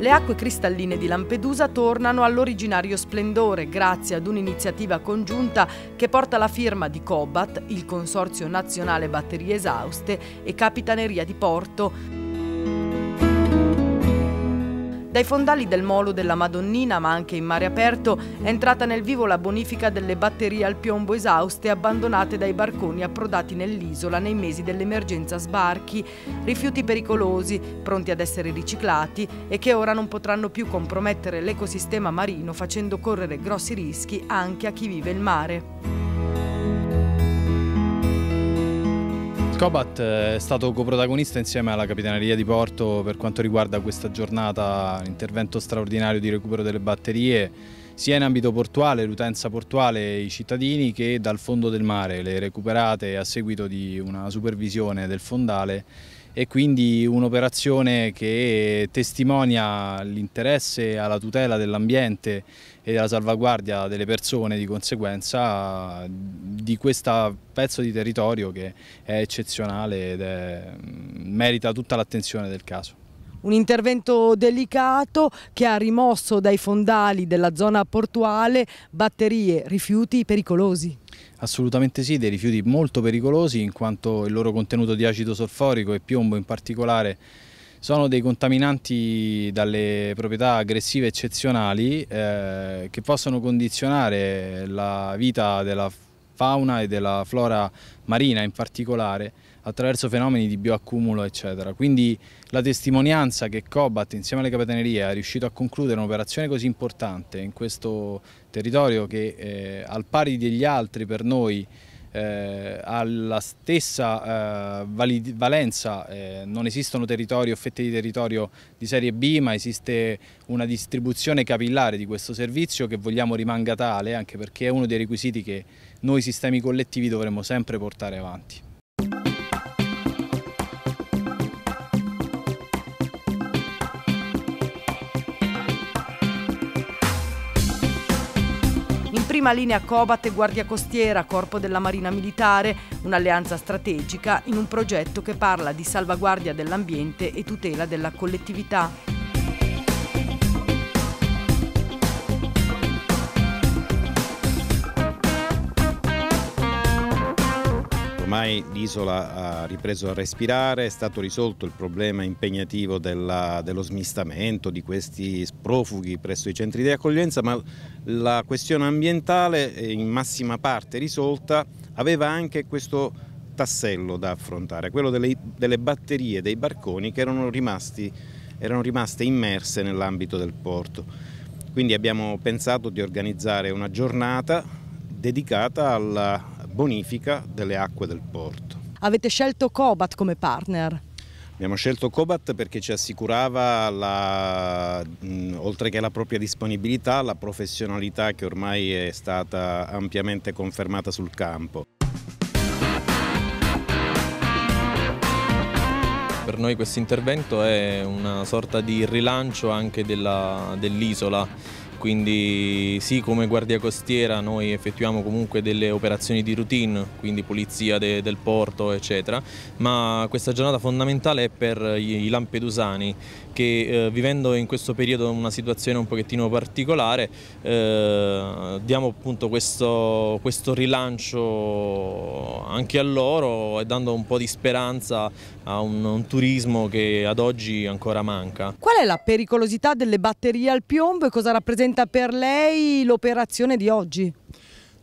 Le acque cristalline di Lampedusa tornano all'originario splendore grazie ad un'iniziativa congiunta che porta la firma di Cobat, il Consorzio Nazionale Batterie Esauste e Capitaneria di Porto. Dai fondali del molo della Madonnina, ma anche in mare aperto, è entrata nel vivo la bonifica delle batterie al piombo esauste abbandonate dai barconi approdati nell'isola nei mesi dell'emergenza sbarchi, rifiuti pericolosi, pronti ad essere riciclati e che ora non potranno più compromettere l'ecosistema marino facendo correre grossi rischi anche a chi vive il mare. Cobat eh, è stato coprotagonista insieme alla Capitaneria di Porto per quanto riguarda questa giornata, l'intervento straordinario di recupero delle batterie sia in ambito portuale, l'utenza portuale i cittadini che dal fondo del mare, le recuperate a seguito di una supervisione del fondale e quindi un'operazione che testimonia l'interesse alla tutela dell'ambiente e alla salvaguardia delle persone di conseguenza di questo pezzo di territorio che è eccezionale ed è, merita tutta l'attenzione del caso. Un intervento delicato che ha rimosso dai fondali della zona portuale batterie, rifiuti pericolosi. Assolutamente sì, dei rifiuti molto pericolosi in quanto il loro contenuto di acido solforico e piombo in particolare sono dei contaminanti dalle proprietà aggressive eccezionali eh, che possono condizionare la vita della fauna e della flora marina in particolare attraverso fenomeni di bioaccumulo eccetera. Quindi la testimonianza che Cobat insieme alle capitanerie è riuscito a concludere un'operazione così importante in questo territorio che eh, al pari degli altri per noi eh, la stessa eh, valenza, eh, non esistono territori o fette di territorio di serie B ma esiste una distribuzione capillare di questo servizio che vogliamo rimanga tale anche perché è uno dei requisiti che noi sistemi collettivi dovremmo sempre portare avanti. Prima linea Cobat e Guardia Costiera, Corpo della Marina Militare, un'alleanza strategica in un progetto che parla di salvaguardia dell'ambiente e tutela della collettività. Ormai l'isola ha ripreso a respirare, è stato risolto il problema impegnativo della, dello smistamento di questi profughi presso i centri di accoglienza, ma la questione ambientale in massima parte risolta aveva anche questo tassello da affrontare, quello delle, delle batterie dei barconi che erano, rimasti, erano rimaste immerse nell'ambito del porto. Quindi abbiamo pensato di organizzare una giornata dedicata alla bonifica delle acque del porto. Avete scelto Cobat come partner? Abbiamo scelto Cobat perché ci assicurava, la, oltre che la propria disponibilità, la professionalità che ormai è stata ampiamente confermata sul campo. Per noi questo intervento è una sorta di rilancio anche dell'isola quindi sì come guardia costiera noi effettuiamo comunque delle operazioni di routine, quindi pulizia de, del porto eccetera, ma questa giornata fondamentale è per i lampedusani che eh, vivendo in questo periodo una situazione un pochettino particolare eh, diamo appunto questo, questo rilancio anche a loro e dando un po' di speranza a un, un turismo che ad oggi ancora manca. Qual è la pericolosità delle batterie al piombo e cosa rappresenta per lei l'operazione di oggi?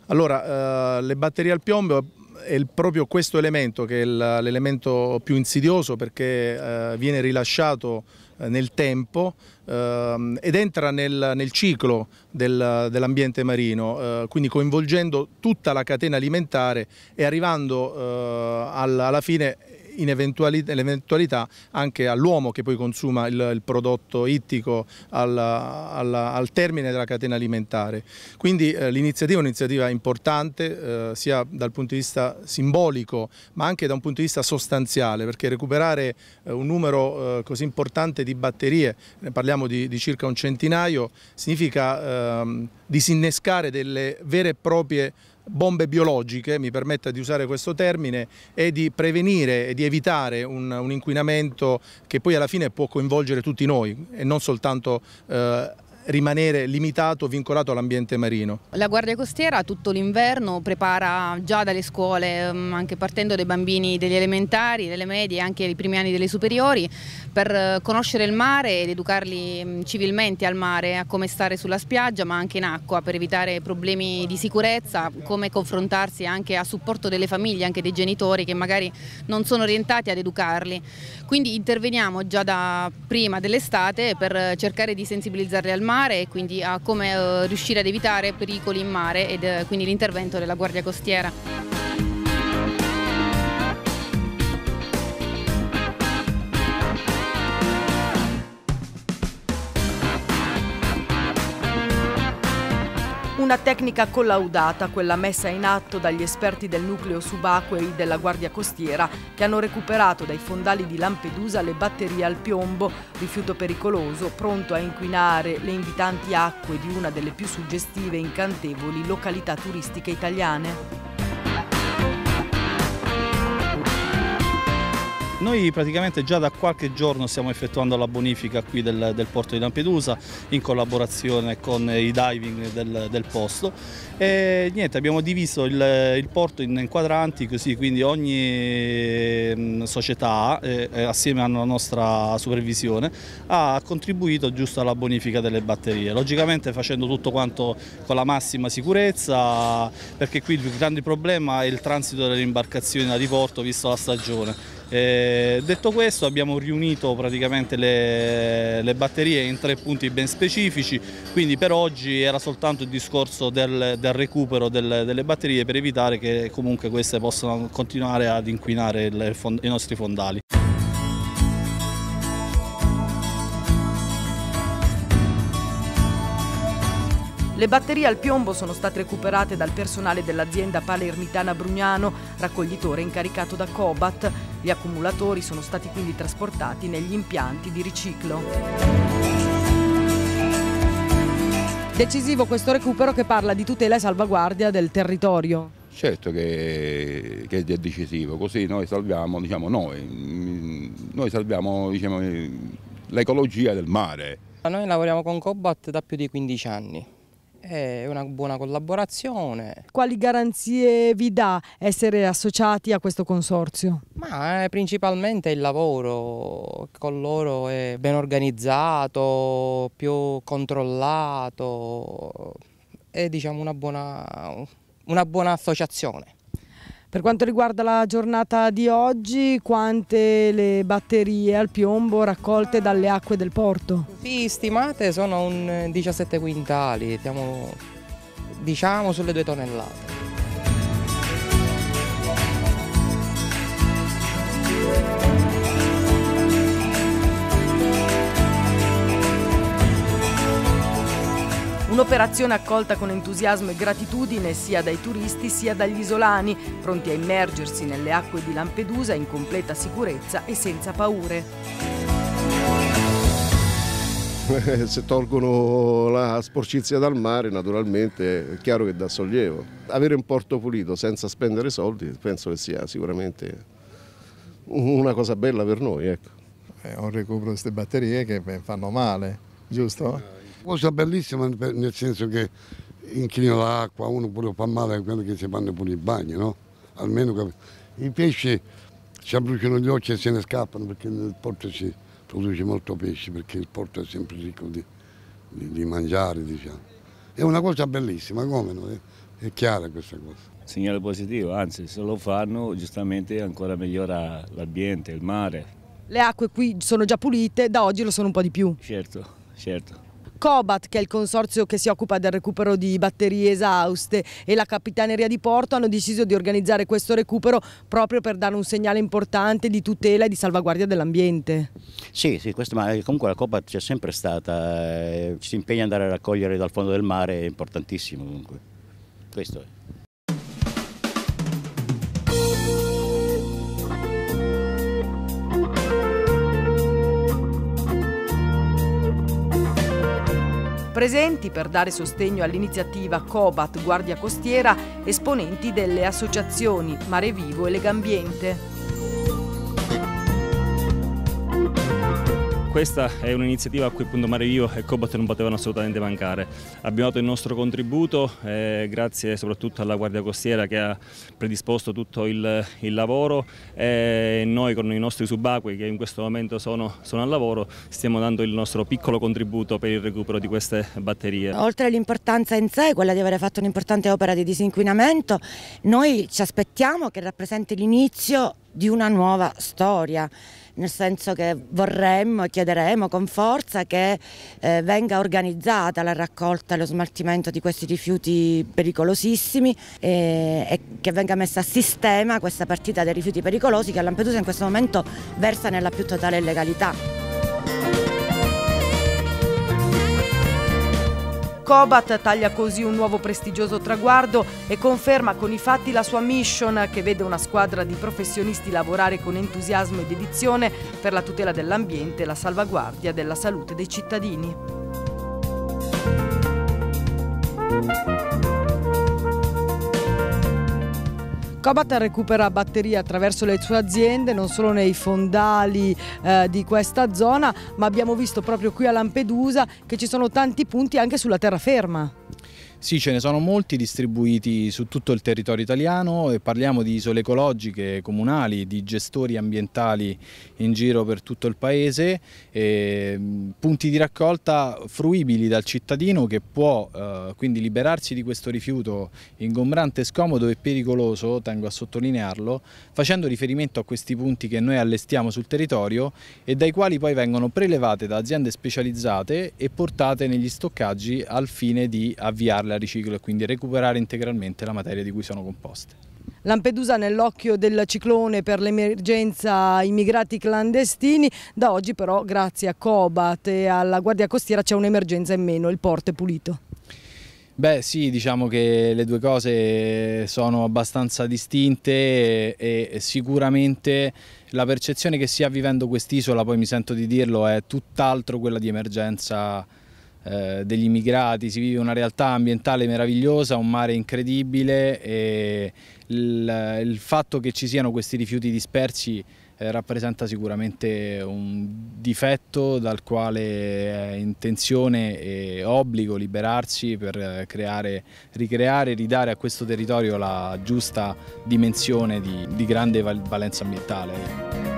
Allora, eh, le batterie al piombo è proprio questo elemento che è l'elemento più insidioso perché eh, viene rilasciato eh, nel tempo eh, ed entra nel, nel ciclo del, dell'ambiente marino, eh, quindi coinvolgendo tutta la catena alimentare e arrivando eh, alla fine in eventualità anche all'uomo che poi consuma il, il prodotto ittico al, al, al, termine della catena alimentare. Quindi eh, l'iniziativa è un'iniziativa importante eh, sia dal punto di vista simbolico ma anche da un punto di vista sostanziale perché recuperare eh, un numero eh, così importante di batterie, ne parliamo di, di circa un centinaio, significa ehm, disinnescare delle vere e proprie bombe biologiche, mi permetta di usare questo termine, e di prevenire e di evitare un, un inquinamento che poi alla fine può coinvolgere tutti noi e non soltanto eh, rimanere limitato, vincolato all'ambiente marino. La Guardia Costiera tutto l'inverno prepara già dalle scuole, mm, anche partendo dai bambini degli elementari, delle medie e anche i primi anni delle superiori, per eh, conoscere il mare ed educarli mm, civilmente al mare, a come stare sulla spiaggia ma anche in acqua per evitare problemi di sicurezza, come confrontarsi anche a supporto delle famiglie, anche dei genitori che magari non sono orientati ad educarli. Quindi interveniamo già da prima dell'estate per cercare di sensibilizzarli al mare mare e quindi a come eh, riuscire ad evitare pericoli in mare ed eh, quindi l'intervento della Guardia Costiera. Una tecnica collaudata, quella messa in atto dagli esperti del nucleo subacquei della Guardia Costiera che hanno recuperato dai fondali di Lampedusa le batterie al piombo, rifiuto pericoloso, pronto a inquinare le invitanti acque di una delle più suggestive e incantevoli località turistiche italiane. Noi praticamente già da qualche giorno stiamo effettuando la bonifica qui del, del porto di Lampedusa in collaborazione con i diving del, del posto. E niente abbiamo diviso il, il, porto in quadranti così quindi ogni mm, società eh, assieme alla nostra supervisione ha contribuito giusto alla bonifica delle batterie. Logicamente facendo tutto quanto con la massima sicurezza perché qui il più grande problema è il transito delle imbarcazioni da diporto visto la stagione eh, detto questo abbiamo riunito praticamente le, le, batterie in tre punti ben specifici, quindi per oggi era soltanto il discorso del, del recupero del, delle batterie per evitare che comunque queste possano continuare ad inquinare il, i nostri fondali. Le batterie al piombo sono state recuperate dal personale dell'azienda palermitana Brugnano, raccoglitore incaricato da Cobat. Gli accumulatori sono stati quindi trasportati negli impianti di riciclo. Decisivo questo recupero che parla di tutela e salvaguardia del territorio. Certo che, che, è decisivo, così noi salviamo, diciamo noi, noi salviamo diciamo, l'ecologia del mare. Noi lavoriamo con Cobat da più di 15 anni è una buona collaborazione. Quali garanzie vi dà essere associati a questo consorzio? Ma eh, principalmente il lavoro con loro è ben organizzato, più controllato, è diciamo una buona, una buona associazione. Per quanto riguarda la giornata di oggi, quante le batterie al piombo raccolte dalle acque del porto? Sì, stimate sono un 17 quintali, siamo diciamo sulle due tonnellate. Un'operazione accolta con entusiasmo e gratitudine sia dai turisti sia dagli isolani, pronti a immergersi nelle acque di Lampedusa in completa sicurezza e senza paure. Se tolgono la sporcizia dal mare, naturalmente è chiaro che dà sollievo. Avere un porto pulito senza spendere soldi penso che sia sicuramente una cosa bella per noi. Ecco. È un recupero di queste batterie che fanno male, giusto? Cosa bellissima nel senso che inclino l'acqua, uno pure fa male quando si fanno pure i bagni, no? Almeno i pesci si abbruciano gli occhi e se ne scappano perché nel porto si produce molto pesce perché il porto è sempre ricco di, di, di mangiare, diciamo. È una cosa bellissima, come no? È, è chiara questa cosa. Segnale positivo, anzi se lo fanno giustamente ancora migliora l'ambiente, il mare. Le acque qui sono già pulite, da oggi lo sono un po' di più. Certo, certo. Cobat, che è il consorzio che si occupa del recupero di batterie esauste, e la Capitaneria di Porto hanno deciso di organizzare questo recupero proprio per dare un segnale importante di tutela e di salvaguardia dell'ambiente. Sì, sì questo, ma comunque la Cobat c'è sempre stata, eh, ci si impegna ad andare a raccogliere dal fondo del mare, è importantissimo comunque. Questo è. Presenti per dare sostegno all'iniziativa Cobat Guardia Costiera esponenti delle associazioni Mare Vivo e Legambiente. Questa è un'iniziativa a cui appunto Mare Vivo e Cobot non potevano assolutamente mancare. Abbiamo dato il nostro contributo eh, grazie soprattutto alla Guardia Costiera che ha predisposto tutto il, il, lavoro e noi con i nostri subacquei che in questo momento sono, sono al lavoro stiamo dando il nostro piccolo contributo per il recupero di queste batterie. Oltre all'importanza in sé, quella di aver fatto un'importante opera di disinquinamento, noi ci aspettiamo che rappresenti l'inizio di una nuova storia nel senso che vorremmo e chiederemo con forza che eh, venga organizzata la raccolta e lo smaltimento di questi rifiuti pericolosissimi e, e che venga messa a sistema questa partita dei rifiuti pericolosi che a Lampedusa in questo momento versa nella più totale illegalità. Cobat taglia così un nuovo prestigioso traguardo e conferma con i fatti la sua mission che vede una squadra di professionisti lavorare con entusiasmo e dedizione per la tutela dell'ambiente e la salvaguardia della salute dei cittadini. Cobat recupera batterie attraverso le sue aziende, non solo nei fondali eh, di questa zona, ma abbiamo visto proprio qui a Lampedusa che ci sono tanti punti anche sulla terraferma. Sì, ce ne sono molti distribuiti su tutto il territorio italiano e parliamo di isole ecologiche comunali, di gestori ambientali in giro per tutto il paese, punti di raccolta fruibili dal cittadino che può eh, quindi liberarsi di questo rifiuto ingombrante, scomodo e pericoloso, tengo a sottolinearlo, facendo riferimento a questi punti che noi allestiamo sul territorio e dai quali poi vengono prelevate da aziende specializzate e portate negli stoccaggi al fine di avviarle al riciclo e quindi recuperare integralmente la materia di cui sono composte. Lampedusa nell'occhio del ciclone per l'emergenza immigrati clandestini, da oggi però grazie a Cobat e alla Guardia Costiera c'è un'emergenza in meno, il porto è pulito. Beh sì, diciamo che le due cose sono abbastanza distinte e, sicuramente la percezione che si ha vivendo quest'isola, poi mi sento di dirlo, è tutt'altro quella di emergenza eh, degli immigrati, si vive una realtà ambientale meravigliosa, un mare incredibile e il, il fatto che ci siano questi rifiuti dispersi eh, rappresenta sicuramente un difetto dal quale è intenzione e obbligo liberarsi per creare, ricreare e ridare a questo territorio la giusta dimensione di, di grande valenza ambientale.